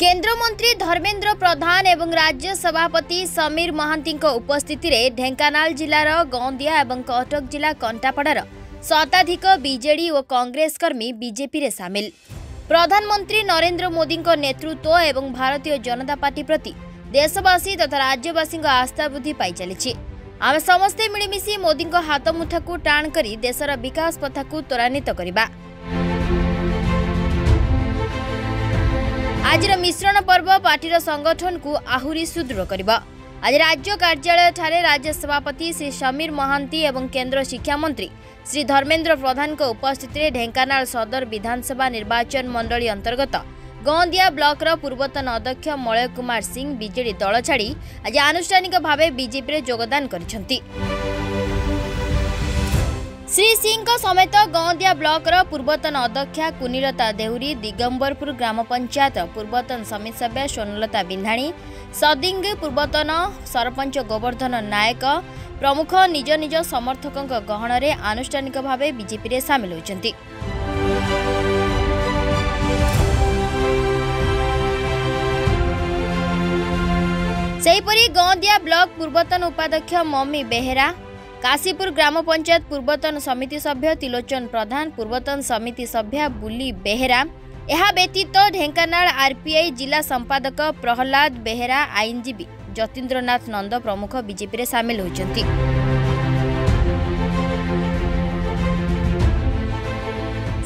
କେନ୍ଦ୍ରମନ୍ତ୍ରୀ ଧର୍ମେନ୍ଦ୍ର ପ୍ରଧାନ ଏବଂ ରାଜ୍ୟ ସଭାପତି ସମୀର ମହାନ୍ତିଙ୍କ ଉପସ୍ଥିତିରେ ଢେଙ୍କାନାଳ ଜିଲ୍ଲାର ଗଅଁଦିଆ ଏବଂ କଟକ ଜିଲ୍ଲା କଣ୍ଟାପଡ଼ାର ଶତାଧିକ ବିଜେଡି ଓ କଂଗ୍ରେସ କର୍ମୀ ବିଜେପିରେ ସାମିଲ ପ୍ରଧାନମନ୍ତ୍ରୀ ନରେନ୍ଦ୍ର ମୋଦିଙ୍କ ନେତୃତ୍ୱ ଏବଂ ଭାରତୀୟ ଜନତା ପାର୍ଟି ପ୍ରତି ଦେଶବାସୀ ତଥା ରାଜ୍ୟବାସୀଙ୍କ ଆସ୍ଥା ବୃଦ୍ଧି ପାଇଚାଲିଛି ଆମେ ସମସ୍ତେ ମିଳିମିଶି ମୋଦିଙ୍କ ହାତମୁଠାକୁ ଟାଣ କରି ଦେଶର ବିକାଶ ପଥକୁ ତ୍ୱରାନ୍ୱିତ କରିବା ଆଜିର ମିଶ୍ରଣ ପର୍ବ ପାର୍ଟିର ସଂଗଠନକୁ ଆହୁରି ସୁଦୃଢ଼ କରିବ। ଆଜି ରାଜ୍ୟ କାର୍ଯ୍ୟାଳୟଠାରେ ରାଜ୍ୟ ସଭାପତି ଶ୍ରୀ ସମୀର ମହାନ୍ତି ଏବଂ କେନ୍ଦ୍ର ଶିକ୍ଷାମନ୍ତ୍ରୀ ଶ୍ରୀ ଧର୍ମେନ୍ଦ୍ର ପ୍ରଧାନଙ୍କ ଉପସ୍ଥିତିରେ ଢେଙ୍କାନାଳ ସଦର ବିଧାନସଭା ନିର୍ବାଚନ ମଣ୍ଡଳୀ ଅନ୍ତର୍ଗତ ଗଅଁଦିଆ ବ୍ଲକର ପୂର୍ବତନ ଅଧ୍ୟକ୍ଷ ମଳୟ କୁମାର ସିଂ ବିଜେଡି ଦଳ ଛାଡ଼ି ଆଜି ଆନୁଷ୍ଠାନିକ ଭାବେ ବିଜେପିରେ ଯୋଗଦାନ କରିଛନ୍ତି। ଶ୍ରୀ ସିଂଙ୍କ ସମେତ ଗଅଁଦିଆ ବ୍ଲକର ପୂର୍ବତନ ଅଧ୍ୟକ୍ଷା କୁନିରତା ଦେହୁରୀ ଦିଗମ୍ବରପୁର ଗ୍ରାମ ପଞ୍ଚାୟତ ପୂର୍ବତନ ସମିତି ସଭ୍ୟ ସ୍ୱର୍ଣ୍ଣଲତା ବିନ୍ଧାଣୀ ସଦିଙ୍ଗ ପୂର୍ବତନ ସରପଞ୍ଚ ଗୋବର୍ଦ୍ଧନ ନାୟକ ପ୍ରମୁଖ ନିଜ ନିଜ ସମର୍ଥକଙ୍କ ଗହଣରେ ଆନୁଷ୍ଠାନିକ ଭାବେ ବିଜେପିରେ ସାମିଲ ହୋଇଛନ୍ତି। ସେହିପରି ଗଅଁଦିଆ ବ୍ଲକ ପୂର୍ବତନ ଉପାଧ୍ୟକ୍ଷ ମମି ବେହେରା କାଶୀପୁର ଗ୍ରାମ ପଞ୍ଚାୟତ ପୂର୍ବତନ ସମିତି ସଭ୍ୟ ତ୍ରିଲୋଚନ ପ୍ରଧାନ ପୂର୍ବତନ ସମିତି ସଭ୍ୟା ବୁଲି ବେହେରା ଏହା ବ୍ୟତୀତ ଢେଙ୍କାନାଳ ଆର୍ପିଆଇ ଜିଲ୍ଲା ସମ୍ପାଦକ ପ୍ରହ୍ଲାଦ ବେହେରା ଆଇନଜୀବୀ ଯତୀନ୍ଦ୍ରନାଥ ନନ୍ଦ ପ୍ରମୁଖ ବିଜେପିରେ ସାମିଲ ହୋଇଛନ୍ତି।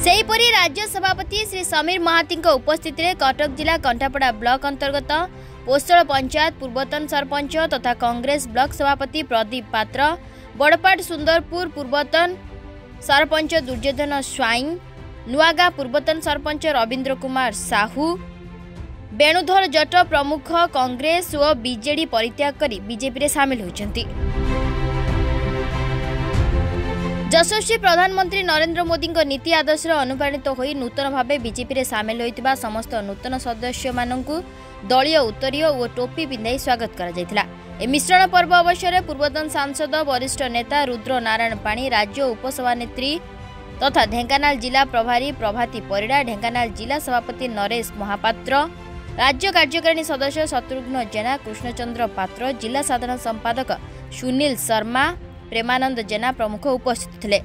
ସେହିପରି ରାଜ୍ୟ ସଭାପତି ଶ୍ରୀ ସମୀର ମହାନ୍ତିଙ୍କ ଉପସ୍ଥିତିରେ କଟକ ଜିଲ୍ଲା କଣ୍ଟାପଡ଼ା ବ୍ଲକ ଅନ୍ତର୍ଗତ ପୋଷଳ ପଞ୍ଚାୟତ ପୂର୍ବତନ ସରପଞ୍ଚ ତଥା କଂଗ୍ରେସ ବ୍ଲକ ସଭାପତି ପ୍ରଦୀପ ପାତ୍ର ବଡ଼ପାଟ ସୁନ୍ଦରପୁର ପୂର୍ବତନ ସରପଞ୍ଚ ଦୁର୍ଯ୍ୟୋଧନ ସ୍ୱାଇଁ ନୂଆଗାଁ ପୂର୍ବତନ ସରପଞ୍ଚ ରବୀନ୍ଦ୍ର କୁମାର ସାହୁ ବେଣୁଧର ଜଟ ପ୍ରମୁଖ କଂଗ୍ରେସ ଓ ବିଜେଡି ପରିତ୍ୟାଗ କରି ବିଜେପିରେ ସାମିଲ ହୋଇଛନ୍ତି। ଯଶସ୍ୱୀ ପ୍ରଧାନମନ୍ତ୍ରୀ ନରେନ୍ଦ୍ର ମୋଦିଙ୍କ ନୀତି ଆଦର୍ଶରେ ଅନୁପ୍ରାଣିତ ହୋଇ ନୂତନ ଭାବେ ବିଜେପିରେ ସାମିଲ ହୋଇଥିବା ସମସ୍ତ ନୂତନ ସଦସ୍ୟମାନଙ୍କୁ ଦଳୀୟ ଉତ୍ତରୀୟ ଓ ଟୋପି ପିନ୍ଧାଇ ସ୍ୱାଗତ କରାଯାଇଥିଲା। ଏ ମିଶ୍ରଣ ପର୍ବ ଅବସରରେ ପୂର୍ବତନ ସାଂସଦ ବରିଷ୍ଠ ନେତା ରୁଦ୍ର ନାରାୟଣ ପାଣି ରାଜ୍ୟ ଉପସଭାନେତ୍ରୀ ତଥା ଢେଙ୍କାନାଳ ଜିଲ୍ଲା ପ୍ରଭାରୀ ପ୍ରଭାତୀ ପରିଡ଼ା ଢେଙ୍କାନାଳ ଜିଲ୍ଲା ସଭାପତି ନରେଶ ମହାପାତ୍ର ରାଜ୍ୟ କାର୍ଯ୍ୟକାରିଣୀ ସଦସ୍ୟ ଶତ୍ରୁଘ୍ନ ଜେନା କୃଷ୍ଣଚନ୍ଦ୍ର ପାତ୍ର ଜିଲ୍ଲା ସାଧାରଣ ସମ୍ପାଦକ ସୁନୀଲ ଶର୍ମା ପ୍ରେମାନନ୍ଦ ଜେନା ପ୍ରମୁଖ ଉପସ୍ଥିତ ଥିଲେ।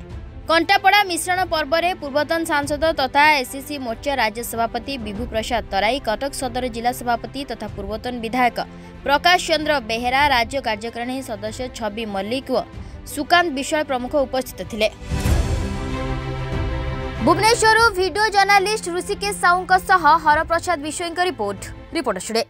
କଣ୍ଟାପଡ଼ା ମିଶ୍ରଣ ପର୍ବରେ ପୂର୍ବତନ ସାଂସଦ ତଥା ଏସିସି ମୋର୍ଚ୍ଚା ରାଜ୍ୟ ସଭାପତି ବିଭୁ ପ୍ରସାଦ ତରାଇ କଟକ ସଦର ଜିଲ୍ଲା ସଭାପତି ତଥା ପୂର୍ବତନ ବିଧାୟକ ପ୍ରକାଶ ଚନ୍ଦ୍ର ବେହେରା ରାଜ୍ୟ କାର୍ଯ୍ୟକାରିଣୀ ସଦସ୍ୟ ଛବି ମଲ୍ଲିକ ଓ ସୁକାନ୍ତ ବିଶ୍ୱାଳ ପ୍ରମୁଖ ଉପସ୍ଥିତ ଥିଲେ। ଭୁବନେଶ୍ୱରରୁ ଭିଡ଼ିଓ ଜର୍ଣ୍ଣାଲିଷ୍ଟ ଋଷିକେଶ ସାହୁଙ୍କ ସହ ହରପ୍ରସାଦ ବିଷୟଙ୍କ ରିପୋର୍ଟ। ରିପୋର୍ଟ ଷ୍ଟୁଡେ